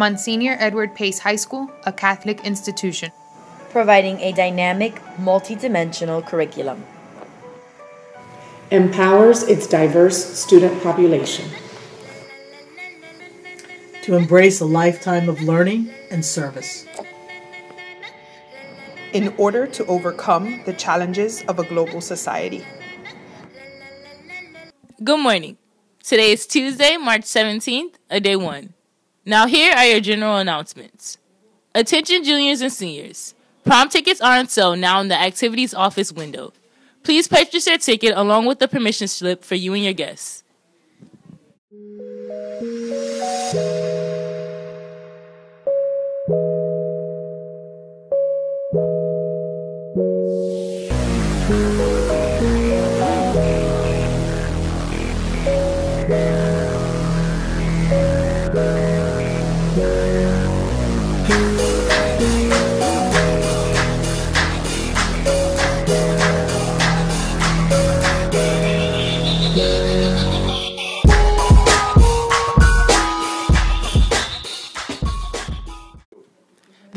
Monsignor Edward Pace High School, a Catholic institution. providing a dynamic, multidimensional curriculum. empowers its diverse student population, to embrace a lifetime of learning and service. in order to overcome the challenges of a global society. Good morning. Today is Tuesday, March 17th, a day one. Now, here are your general announcements. Attention, juniors and seniors. Prom tickets are on sale now in the activities office window. Please purchase your ticket along with the permission slip for you and your guests.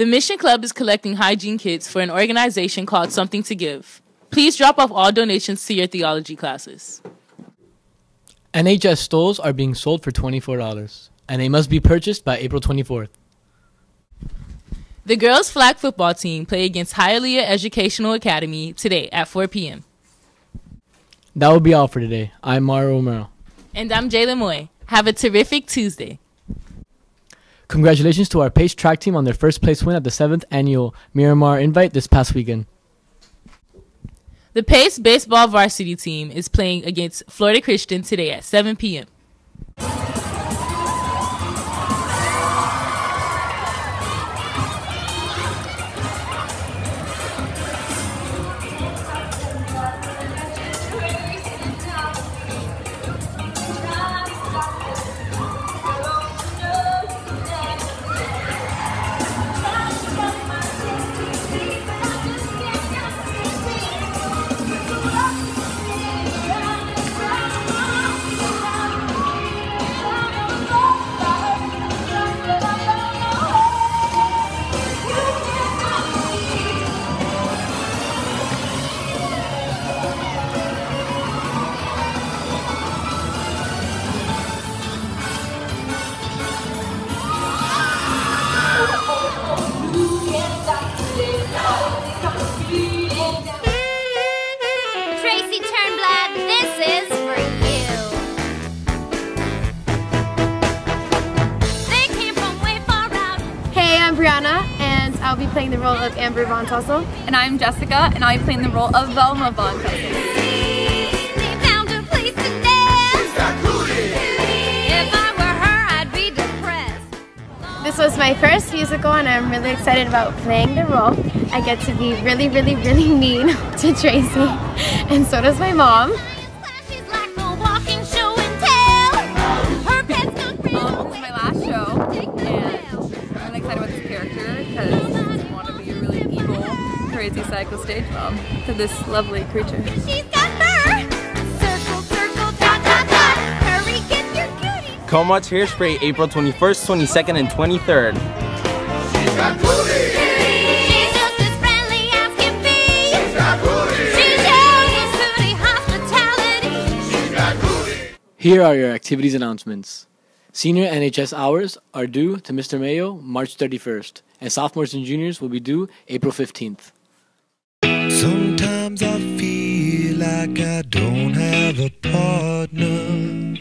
The Mission Club is collecting hygiene kits for an organization called Something to Give. Please drop off all donations to your theology classes. NHS stoles are being sold for $24, and they must be purchased by April 24th. The girls' flag football team play against Hialeah Educational Academy today at 4 p.m. That will be all for today. I'm Mario Romero. And I'm Jayla Moy. Have a terrific Tuesday. Congratulations to our Pace track team on their first place win at the 7th annual Miramar Invite this past weekend. The Pace baseball varsity team is playing against Florida Christian today at 7 p.m. I'm Brianna, and I'll be playing the role of Amber Von Tussle. And I'm Jessica, and I'll be playing the role of Velma Von Tussle. They found a place to dance. If I were her, I'd be depressed. This was my first musical, and I'm really excited about playing the role. I get to be really, really, really mean to Tracy, and so does my mom. Excited about this character because I want to be a really evil, crazy psycho stage mom to this lovely creature. She's got fur. Circle, circle, dot, dot, dot. Hurry, get your cutie. Come watch Hairspray April 21st, 22nd, and 23rd. She's just as friendly as can be. She shows us foodie. Here are your activities announcements. Senior NHS hours are due to Mr. Mayo March 31st, and sophomores and juniors will be due April 15th. Sometimes I feel like I don't have a partner.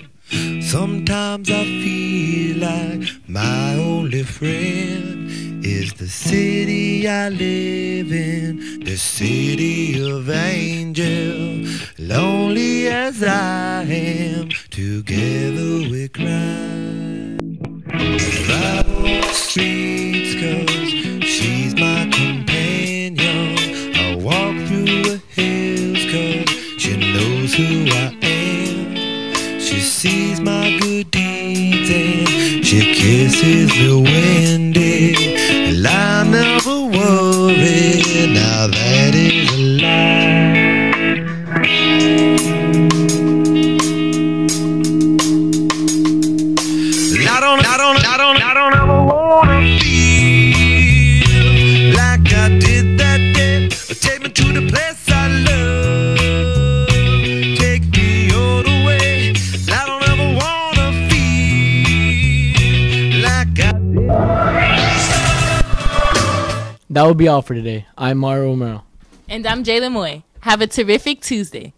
Sometimes I feel like my only friend is the city I live in, the city of angel. Lonely as I am, together we cry. Streets cause she's my companion. I walk through the hills cause she knows who I am. She sees my good deeds and she kisses the when That will be all for today. I'm Mario Romero. And I'm Jayla Moy. Have a terrific Tuesday.